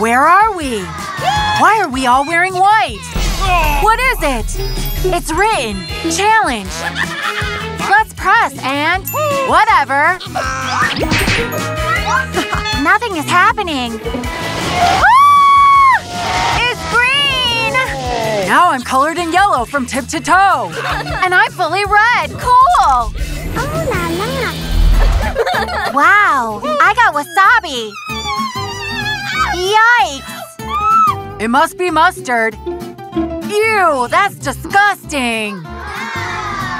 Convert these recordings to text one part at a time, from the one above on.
Where are we? Why are we all wearing white? What is it? It's written. Challenge. Let's press and… whatever. Nothing is happening. Ah! It's green! Now I'm colored in yellow from tip to toe. And I'm fully red. Cool! Wow, I got wasabi. Yikes! It must be mustard. Ew, that's disgusting.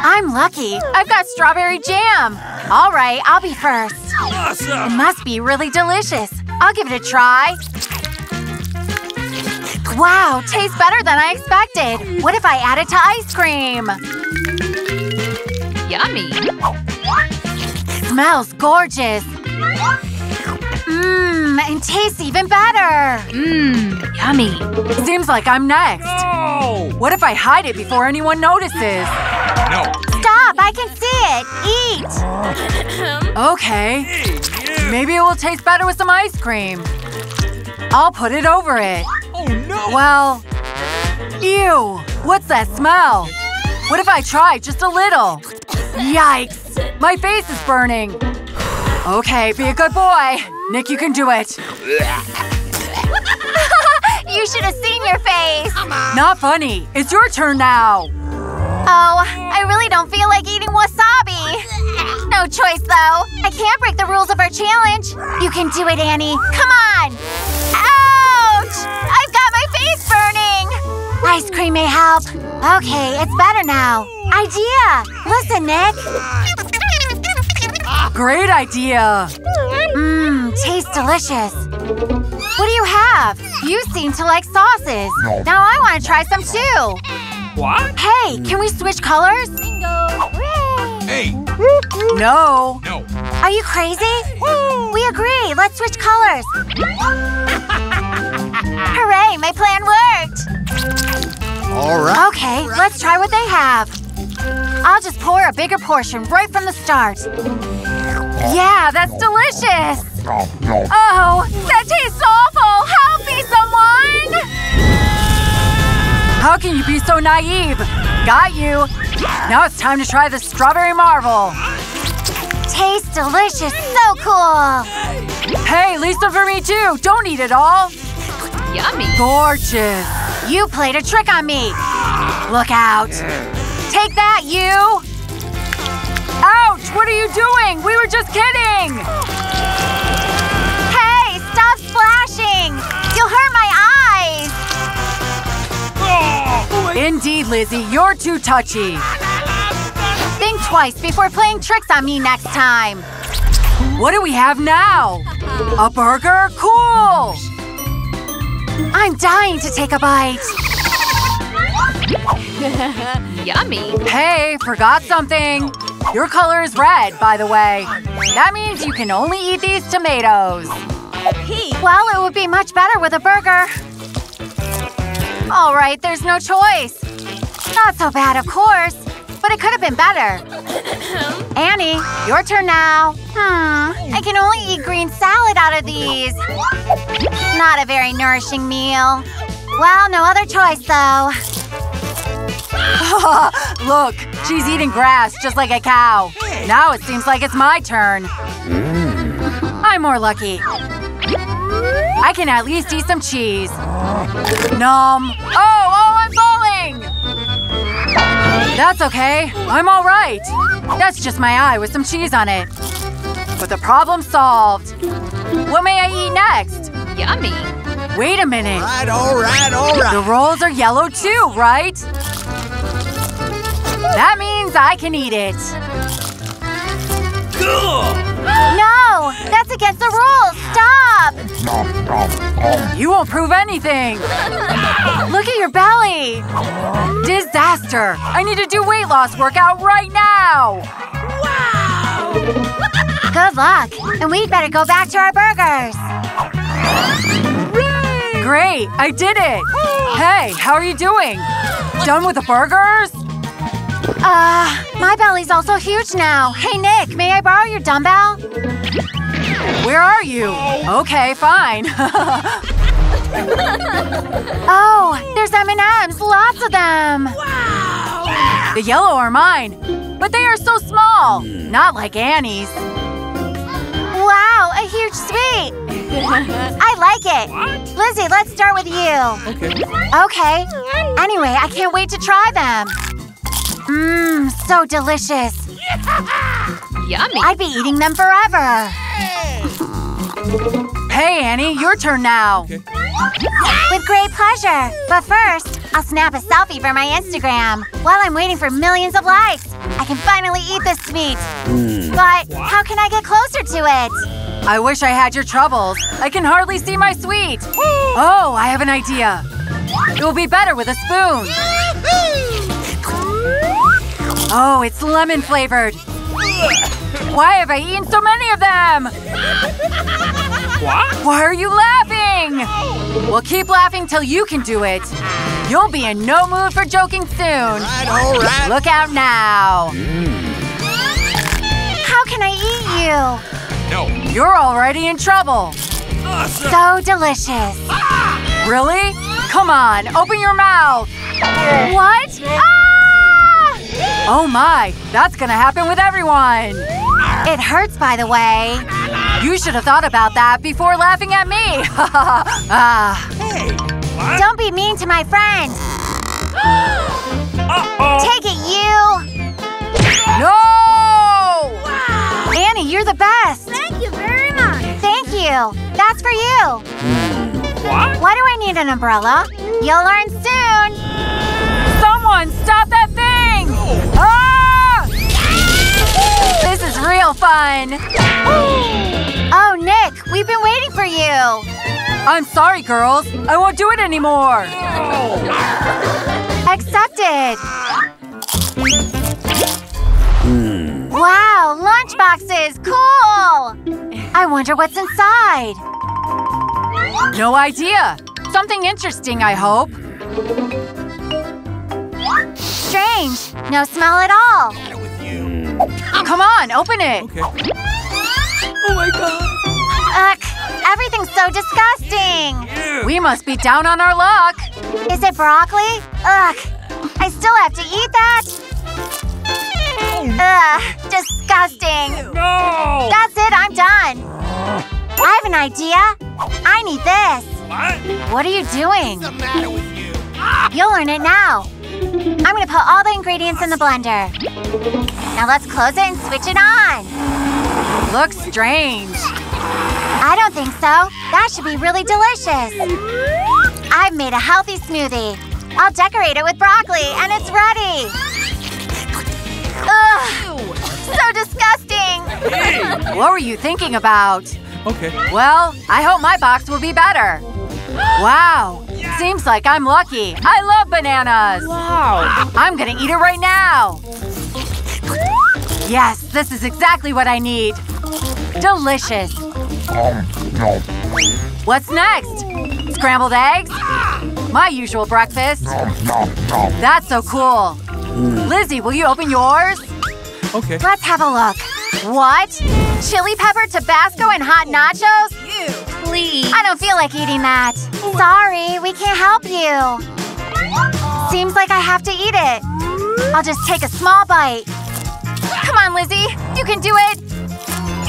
I'm lucky. I've got strawberry jam. All right, I'll be first. It must be really delicious. I'll give it a try. Wow, tastes better than I expected. What if I add it to ice cream? Yummy. Smells gorgeous. Mmm, and tastes even better. Mmm, yummy. Seems like I'm next. No! What if I hide it before anyone notices? No! Stop! I can see it! Eat! Okay. Maybe it will taste better with some ice cream. I'll put it over it. Oh no! Well… Ew! What's that smell? What if I try just a little? Yikes! My face is burning. Okay, be a good boy. Nick, you can do it. You should have seen your face! Not funny. It's your turn now. Oh, I really don't feel like eating wasabi! No choice, though. I can't break the rules of our challenge. You can do it, Annie. Come on! Ouch! I've got my face burning! Ice cream may help. Okay, it's better now. Idea! Listen, Nick. Great idea. Mmm, tastes delicious. What do you have? You seem to like sauces. Now I want to try some too. What? Hey, can we switch colors? Hey! No. No! Are you crazy? We agree. Let's switch colors. Hooray, my plan worked! All right. Okay, let's try what they have. I'll just pour a bigger portion right from the start. Yeah, that's delicious! Oh, that tastes awful! Help me, someone! How can you be so naive? Got you. Now it's time to try the strawberry marvel. Tastes delicious, so cool! Hey, leave some for me too! Don't eat it all! Yummy. Gorgeous! You played a trick on me! Look out! Take that, you! Ouch! What are you doing? We were just kidding! Splashing! You'll hurt my eyes! Indeed, Lizzie, you're too touchy. Think twice before playing tricks on me next time. What do we have now? A burger? Cool! I'm dying to take a bite. Yummy. Hey, forgot something. Your color is red, by the way. That means you can only eat these tomatoes. Well, it would be much better with a burger. Alright, there's no choice. Not so bad, of course. But it could have been better. Annie, your turn now. Hmm, I can only eat green salad out of these. Not a very nourishing meal. Well, no other choice, though. Look, she's eating grass just like a cow. Now it seems like it's my turn. I'm more lucky. I can at least eat some cheese. Nom. Oh, oh, I'm falling! That's okay. I'm alright. That's just my eye with some cheese on it. But the problem solved. What may I eat next? Yummy. Wait a minute. All right, all right, all The rolls are yellow too, right? That means I can eat it. No! That's against the rules! Stop! You won't prove anything. Look at your belly. Disaster. I need to do weight loss workout right now. Wow! Good luck. And we'd better go back to our burgers. Great, I did it. Hey, how are you doing? Done with the burgers? Uh, my belly's also huge now. Hey, Nick, may I borrow your dumbbell? Where are you? Okay, fine. oh, there's M&Ms, lots of them! Wow! The yellow are mine, but they are so small! Not like Annie's. Wow, a huge sweet! I like it! Lizzie, let's start with you. Okay. Okay. Anyway, I can't wait to try them. Mmm, so delicious. Yeah! Yummy. I'd be eating them forever. Hey, Annie, your turn now. Okay. With great pleasure. But first, I'll snap a selfie for my Instagram. While I'm waiting for millions of likes, I can finally eat this sweet. Hmm. But how can I get closer to it? I wish I had your troubles. I can hardly see my sweet. Oh, I have an idea. It will be better with a spoon. Oh, it's lemon flavored. Why have I eaten so many of them? What? Why are you laughing? Well, keep laughing till you can do it. You'll be in no mood for joking soon. Right, all right. Look out now. How can I eat you? No. You're already in trouble. So delicious. Really? Come on, open your mouth. What? Ah! Oh my, that's gonna happen with everyone. It hurts, by the way. You should have thought about that before laughing at me. ah, Hey! Don't be mean to my friend. Uh-oh. Take it, you. no! Annie, you're the best. Thank you very much. Thank you. That's for you. What? Why do I need an umbrella? You'll learn soon. Someone stop that thing! Ah! This is real fun. Oh, Nick, we've been waiting for you. I'm sorry, girls. I won't do it anymore. Accepted. Wow, lunch boxes. Cool. I wonder what's inside. No idea. Something interesting, I hope. Strange. No smell at all. Mm. Come on, open it. Okay. Oh my god. Ugh, everything's so disgusting. We must be down on our luck. Is it broccoli? Ugh, I still have to eat that? Ugh, disgusting. No. That's it, I'm done. I have an idea. I need this. What? What are you doing? What's the matter with you? You'll learn it now. I'm gonna put all the ingredients in the blender. Now let's close it and switch it on. Looks strange. I don't think so. That should be really delicious. I've made a healthy smoothie. I'll decorate it with broccoli, and it's ready. Ugh, so disgusting. Hey. What were you thinking about? Okay. Well, I hope my box will be better. Wow. Seems like I'm lucky. I love bananas. Wow. I'm gonna eat it right now. Yes, this is exactly what I need. Delicious. What's next? Scrambled eggs? My usual breakfast. That's so cool. Lizzie, will you open yours? Okay. Let's have a look. What? Chili pepper, Tabasco, and hot nachos? Please. I don't feel like eating that. Sorry, we can't help you. Seems like I have to eat it. I'll just take a small bite. Come on, Lizzie. You can do it.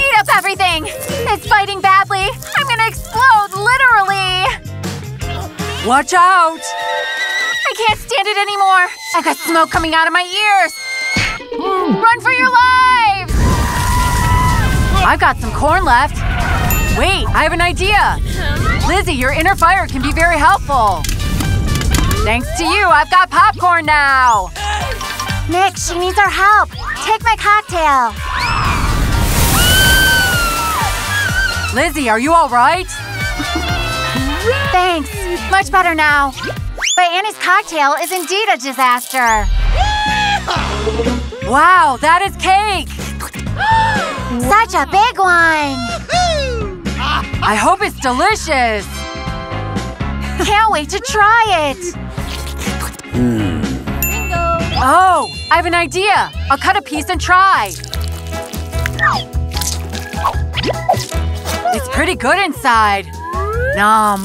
Eat up everything. It's biting badly. I'm gonna explode, literally. Watch out! I can't stand it anymore. I got smoke coming out of my ears. Run for your lives! I've got some corn left. Wait, I have an idea. Lizzie, your inner fire can be very helpful. Thanks to you, I've got popcorn now. Nick, she needs our help. Take my cocktail. Lizzie, are you all right? Thanks. Much better now. But Annie's cocktail is indeed a disaster. Wow, that is cake. Such a big one. I hope it's delicious. Can't wait to try it. Oh, I have an idea. I'll cut a piece and try. It's pretty good inside. Nom.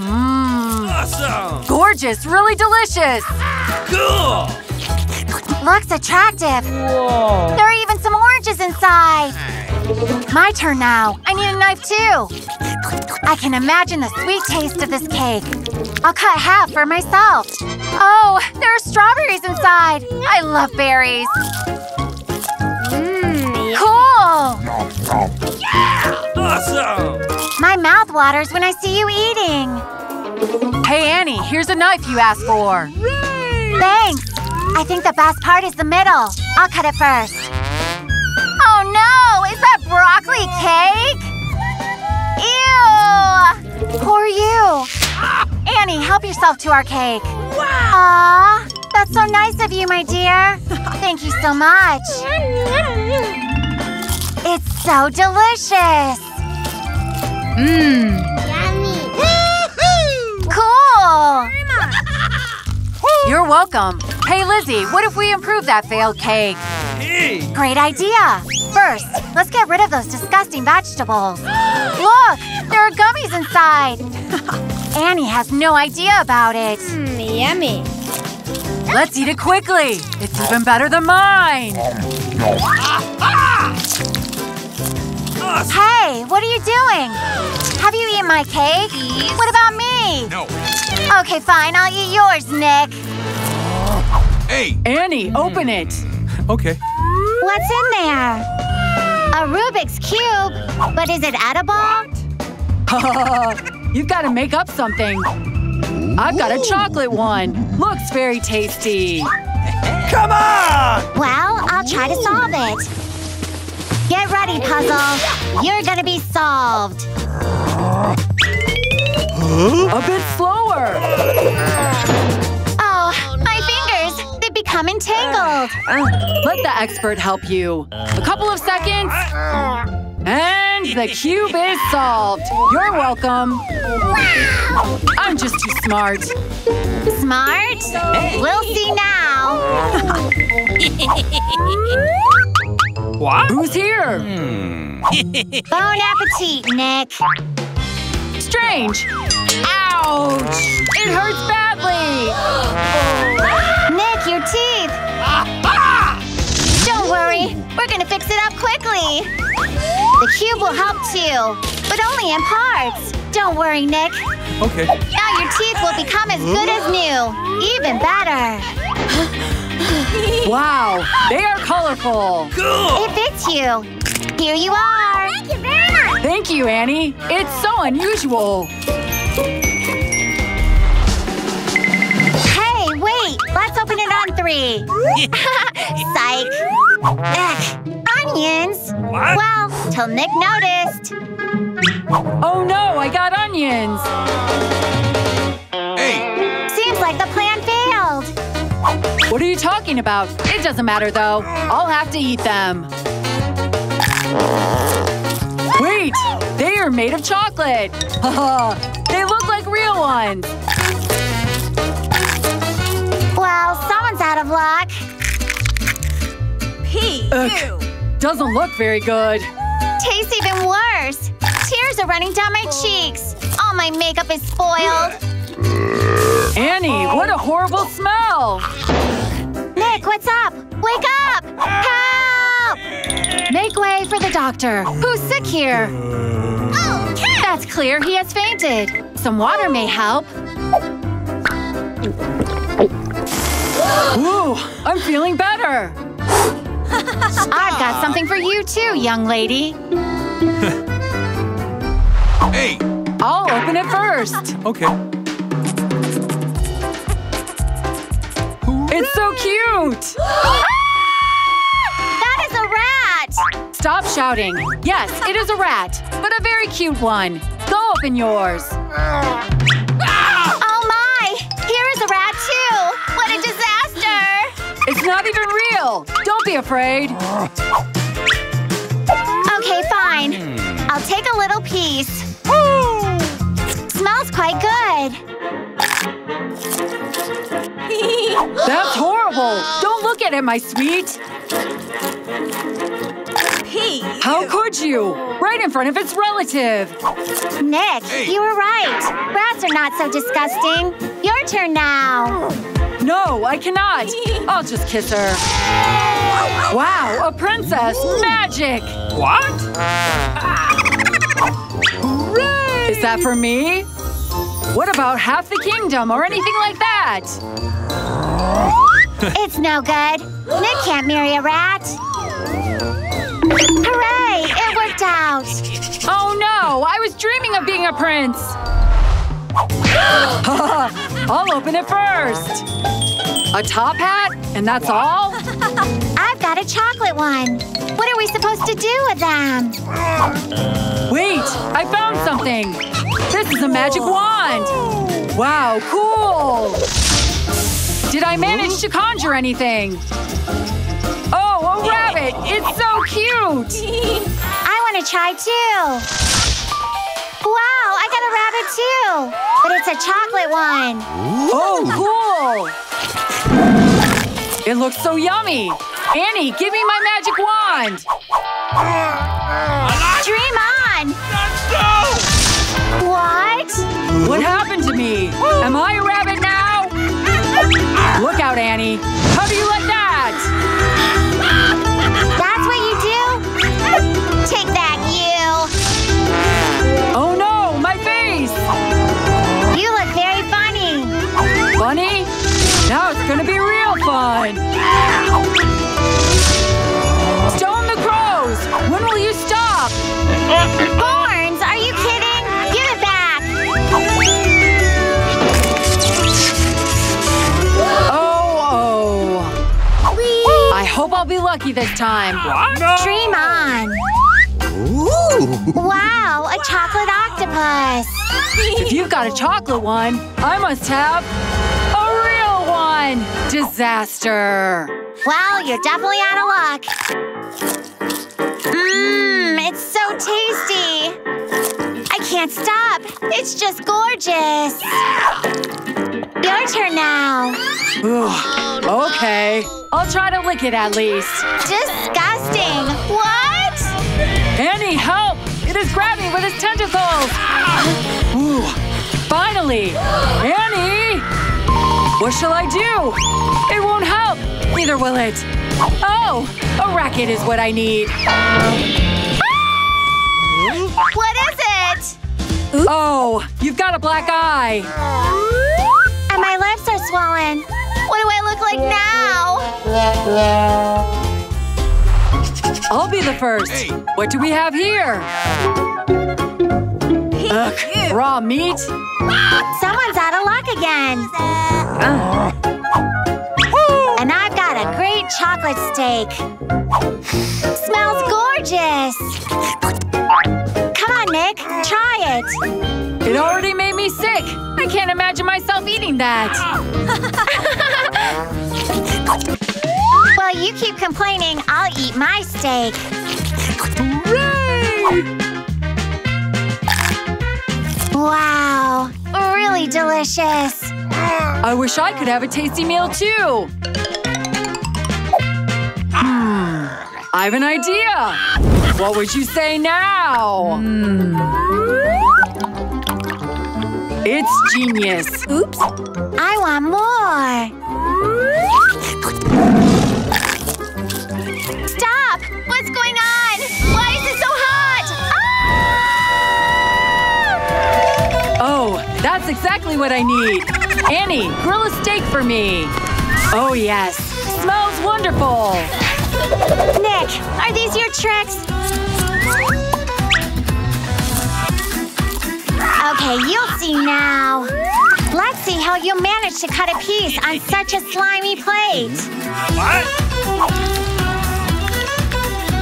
Awesome! Gorgeous, really delicious. Cool! Looks attractive. Whoa! There are even some oranges inside. My turn now. I need a knife too. I can imagine the sweet taste of this cake. I'll cut half for myself. Oh, there are strawberries inside. I love berries. Mmm. Cool. Yeah! Awesome! My mouth waters when I see you eating. Hey, Annie, here's a knife you asked for. Thanks. I think the best part is the middle. I'll cut it first. Oh no! Is that broccoli cake? Ew! Poor you. Annie, help yourself to our cake. Wow. Aw, that's so nice of you, my dear. Thank you so much. It's so delicious. Mmm. Yummy. Cool. You're welcome. Hey, Lizzie, what if we improve that failed cake? Hey! Great idea! First, let's get rid of those disgusting vegetables. Look! There are gummies inside! Annie has no idea about it. Yummy. Let's eat it quickly. It's even better than mine. Hey, what are you doing? Have you eaten my cake? What about me? No. Okay, fine, I'll eat yours, Nick. Hey. Annie, hmm. open it. Okay. What's in there? A Rubik's Cube? But is it edible? You've got to make up something. I've got a chocolate one. Looks very tasty. Come on! Well, I'll try to solve it. Get ready, puzzle. You're gonna be solved. A bit slower. Oh, my fingers! They've become entangled. Uh, let the expert help you. A couple of seconds. The cube is solved. You're welcome. Wow! I'm just too smart. Smart? We'll see now. What? Who's here? Hmm. Bon appetit, Nick. Strange. Ouch! It hurts badly. Nick, your teeth. Don't worry. We're gonna fix it up quickly. The cube will help too, but only in parts. Don't worry, Nick. Okay. Now your teeth will become as good as new. Even better. Wow, they are colorful. Cool! It fits you. Here you are. Thank you very much. Thank you, Annie. It's so unusual. Hey, wait. Let's open it on three. Psych. Ugh. Onions. What? Well, till Nick noticed. Oh no, I got onions. Hey. Seems like the plan failed. What are you talking about? It doesn't matter though. I'll have to eat them. Wait, they are made of chocolate. Haha, they look like real ones. Well, someone's out of luck. Ugh, doesn't look very good. Tastes even worse. Tears are running down my cheeks. All my makeup is spoiled. Annie, what a horrible smell. Nick, what's up? Wake up! Help! Make way for the doctor. Who's sick here? That's clear, he has fainted. Some water may help. Ooh, I'm feeling better. I've got something for you too, young lady. Hey. I'll open it first. Okay. It's so cute. Ah! That is a rat! Stop shouting. Yes, it is a rat, but a very cute one. Go open yours. Ah. Be afraid. Okay, fine. Hmm. I'll take a little piece. Smells quite good. That's horrible. Don't look at it, my sweet. Pee. How could you? Right in front of its relative. Nick, Hey. you were right. Rats are not so disgusting. Your turn now. No, I cannot. I'll just kiss her. Wow, a princess! Magic! What? Is that for me? What about half the kingdom or anything like that? It's no good. Nick can't marry a rat. Hooray! It worked out. Oh no, I was dreaming of being a prince. I'll open it first. A top hat? And that's all? Got a chocolate one. What are we supposed to do with them? Wait, I found something. This is a magic wand. Wow, cool. Did I manage to conjure anything? Oh, a rabbit. It's so cute. I want to try too. Wow, I got a rabbit too. But it's a chocolate one. Oh, cool. It looks so yummy. Annie, give me my magic wand. Dream on! What? What happened to me? Am I a rabbit now? Look out, Annie. How do you like that? That's what you do? Take that, you! Oh no, my face! You look very funny. Funny? Now it's gonna be real fun. Stone the crows! When will you stop? Horns, are you kidding? Give it back. Oh, oh. I hope I'll be lucky this time. What? Dream on. Ooh. Wow, a chocolate octopus. If you've got a chocolate one, I must have a real one. Disaster. Well, you're definitely out of luck. Mmm, it's so tasty. I can't stop. It's just gorgeous. Your turn now. Ooh, okay. I'll try to lick it at least. Disgusting. What? Annie, help! It is grabbing with its tentacles! Ooh, finally! Annie! What shall I do? It won't help! Neither will it. Oh, a racket is what I need. What is it? Oh, you've got a black eye. And my lips are swollen. What do I look like now? I'll be the first. Hey. What do we have here? Ugh, raw meat? Someone's out of luck again. And I've got a chocolate steak. Smells gorgeous. Come on, Nick. Try it. It already made me sick. I can't imagine myself eating that. Well, you keep complaining. I'll eat my steak. Wow. Really delicious. I wish I could have a tasty meal too. Hmm. I have an idea. What would you say now? Hmm. It's genius. Oops. I want more. Stop! What's going on? Why is it so hot? Ah! Oh, that's exactly what I need. Annie, grill a steak for me. Oh, yes. Smells wonderful. Nick, are these your tricks? Okay, you'll see now. Let's see how you manage to cut a piece on such a slimy plate. What?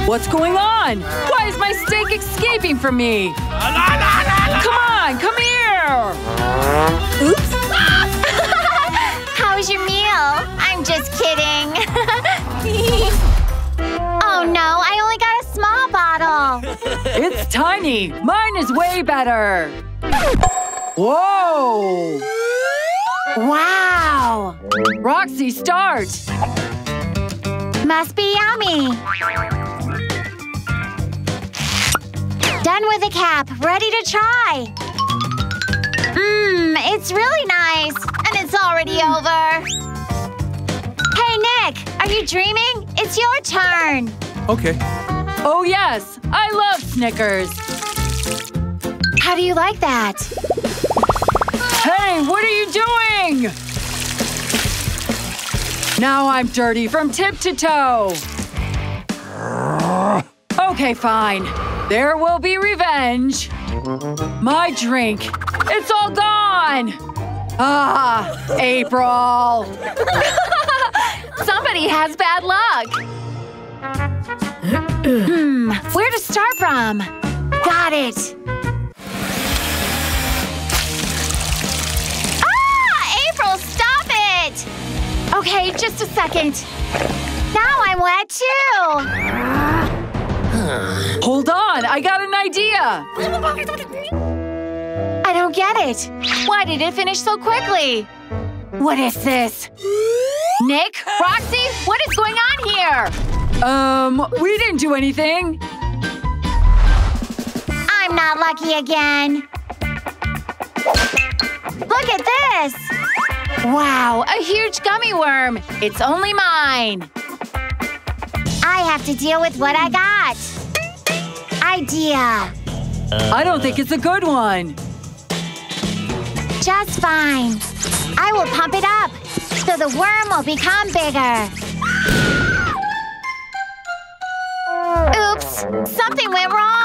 What's going on? Why is my steak escaping from me? Come on, come here. Oops. How's your meal? I'm just kidding. It's. Mine is way better. Whoa! Wow. Roxy, start. Must be yummy. Done with the cap. Ready to try. Mmm, it's really nice. And it's already over. Hey, Nick, are you dreaming? It's your turn. Okay. Oh yes, I love Snickers. How do you like that? Hey, what are you doing? Now I'm dirty from tip to toe. Okay, fine. There will be revenge. My drink. It's all gone. Ah, April. Somebody has bad luck. Hmm, where to start from? Got it. Ah! April, stop it! Okay, just a second. Now I'm wet too. Hold on, I got an idea. I don't get it. Why did it finish so quickly? What is this? Nick? Roxy? What is going on here? Um, we didn't do anything. I'm not lucky again. Look at this! Wow, a huge gummy worm. It's only mine. I have to deal with what I got. Idea. I don't think it's a good one. Just fine. I will pump it up, so the worm will become bigger. Oops, something went wrong.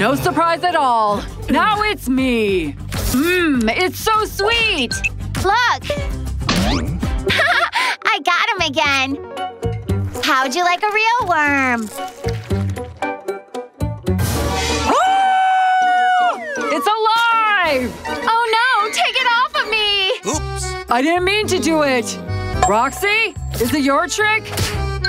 No surprise at all. Now it's me. Mmm, it's so sweet. Look! I got him again. How'd you like a real worm? It's alive! Oh no, take it off of me! Oops. I didn't mean to do it. Roxy, is it your trick?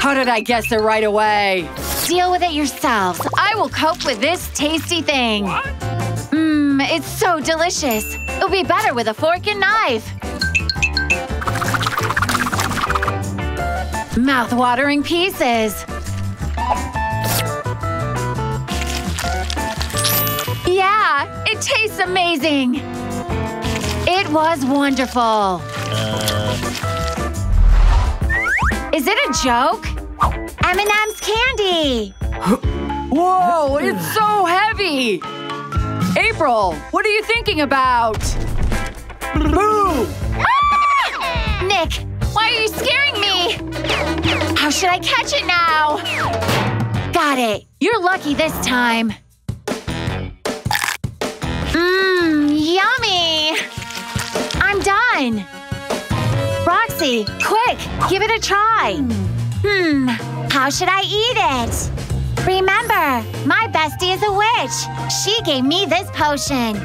How did I guess it right away? Deal with it yourselves. I will cope with this tasty thing. Mmm, it's so delicious. It'll be better with a fork and knife. Mouth-watering pieces. Yeah, it tastes amazing. It was wonderful. Uh. Is it a joke? M&M's candy. Whoa, it's so heavy! April, what are you thinking about? Boo! Nick, why are you scaring me? How should I catch it now? Got it. You're lucky this time. Mmm, yummy. I'm done. Roxy, quick, give it a try. Hmm, how should I eat it? Remember, my bestie is a witch. She gave me this potion.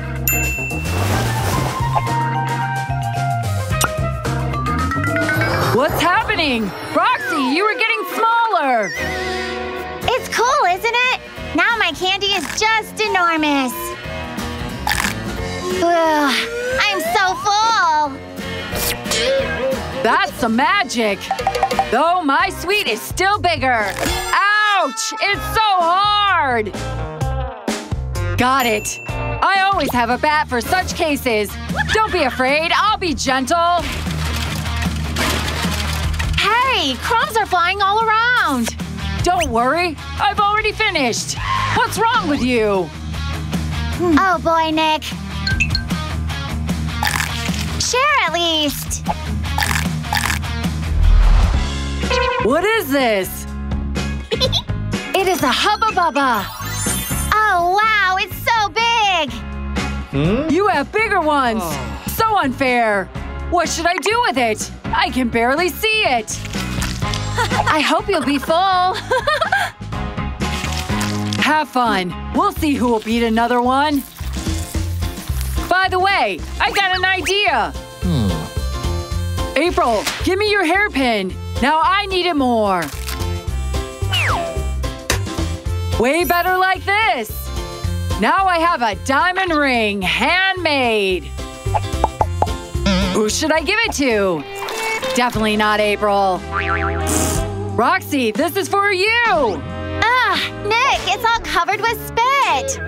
What's happening? Roxy, you were getting smaller! It's cool, isn't it? Now my candy is just enormous. Ugh, That's some magic! Though my sweet is still bigger. Ouch! It's so hard! Got it. I always have a bat for such cases. Don't be afraid, I'll be gentle. Hey, crumbs are flying all around. Don't worry, I've already finished. What's wrong with you? Hmm. Oh boy, Nick. Share at least. What is this? It is a Hubba Bubba. Oh wow, it's so big. Hmm? You have bigger ones! Oh. So unfair! What should I do with it? I can barely see it! I hope you'll be full. Have fun! We'll see who will beat another one! By the way, I got an idea! April, give me your hairpin! Now I need it more! Way better like this! Now I have a diamond ring, handmade! Who should I give it to? Definitely not April. Roxy, this is for you! Ugh, Nick, it's all covered with spit.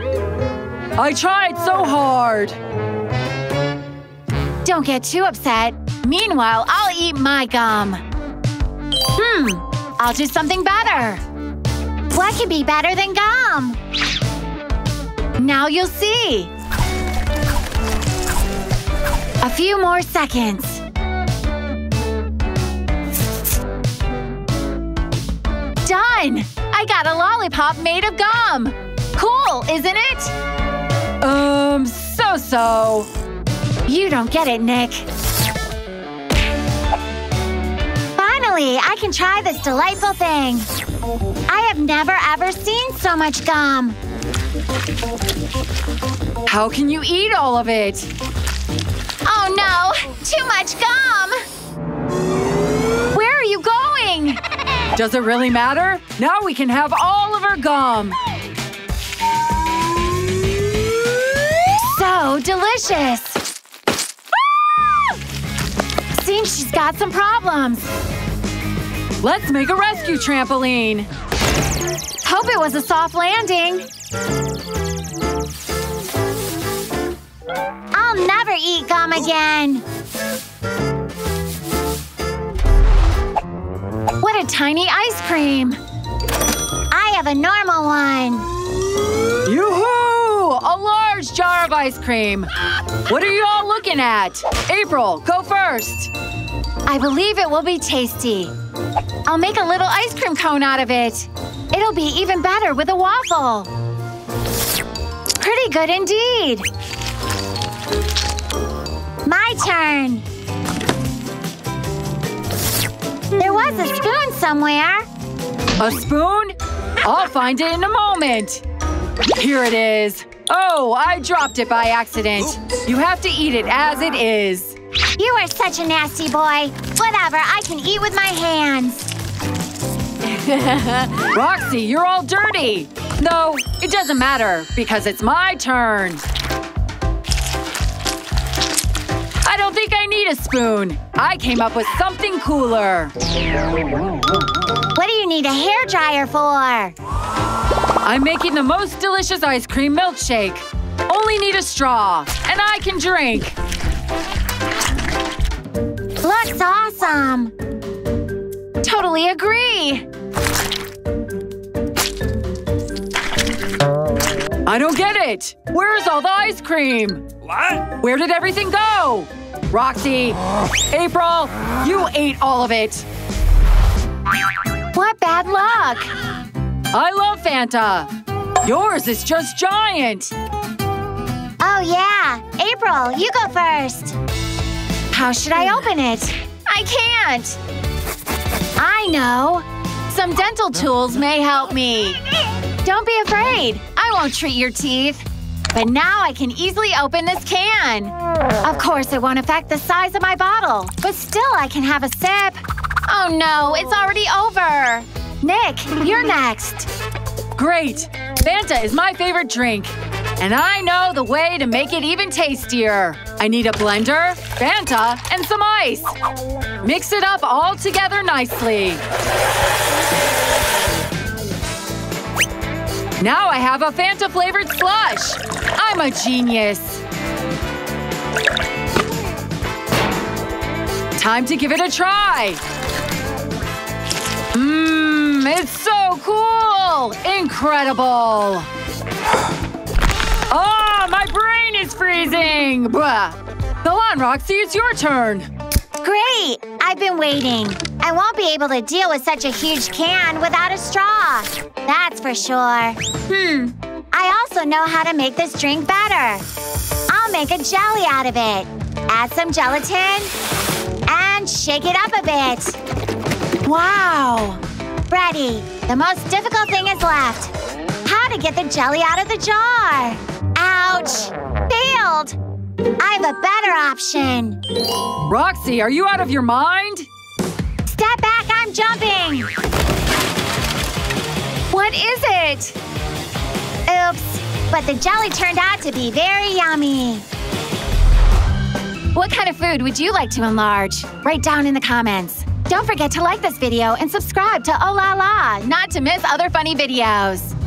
I tried so hard. Don't get too upset. Meanwhile, I'll eat my gum. Hmm, I'll do something better. What could be better than gum? Now you'll see. A few more seconds. Done! I got a lollipop made of gum! Cool, isn't it? Um, so-so. You don't get it, Nick. Can try this delightful thing. I have never ever seen so much gum. How can you eat all of it? Oh no! Too much gum! Where are you going? Does it really matter? Now we can have all of our gum. So delicious! Ah! Seems she's got some problems. Let's make a rescue trampoline. Hope it was a soft landing. I'll never eat gum again. What a tiny ice cream. I have a normal one. Yoo-hoo! A large jar of ice cream. What are you all looking at? April, go first. I believe it will be tasty. I'll make a little ice cream cone out of it. It'll be even better with a waffle. Pretty good indeed. My turn. There was a spoon somewhere. A spoon? I'll find it in a moment. Here it is. Oh, I dropped it by accident. You have to eat it as it is. You are such a nasty boy. Whatever, I can eat with my hands. Roxy, you're all dirty. No, it doesn't matter because it's my turn. I don't think I need a spoon. I came up with something cooler. What do you need a hair dryer for? I'm making the most delicious ice cream milkshake. Only need a straw, and I can drink. Looks awesome. Totally agree. I don't get it. Where's all the ice cream? What? Where did everything go? Roxy, April, you ate all of it. What bad luck. I love Fanta. Yours is just giant. Oh, yeah. April, you go first. How should I open it? I can't. I know. Some dental tools may help me. Don't be afraid. I won't treat your teeth. But now I can easily open this can. Of course, it won't affect the size of my bottle, but still I can have a sip. Oh no, it's already over. Nick, you're next. Great. Fanta is my favorite drink. And I know the way to make it even tastier. I need a blender, Fanta, and some ice. Mix it up all together nicely. Now I have a Fanta flavored slush. I'm a genius. Time to give it a try. Mmm, it's so cool! Incredible! Is freezing! Blah. Go on, Roxy, it's your turn. Great! I've been waiting. I won't be able to deal with such a huge can without a straw. That's for sure. Hmm. I also know how to make this drink better. I'll make a jelly out of it. Add some gelatin and shake it up a bit. Wow! Ready. The most difficult thing is left. How to get the jelly out of the jar. Ouch! Failed! I have a better option. Roxy, are you out of your mind? Step back, I'm jumping! What is it? Oops, but the jelly turned out to be very yummy. What kind of food would you like to enlarge? Write down in the comments. Don't forget to like this video and subscribe to Oh La La not to miss other funny videos.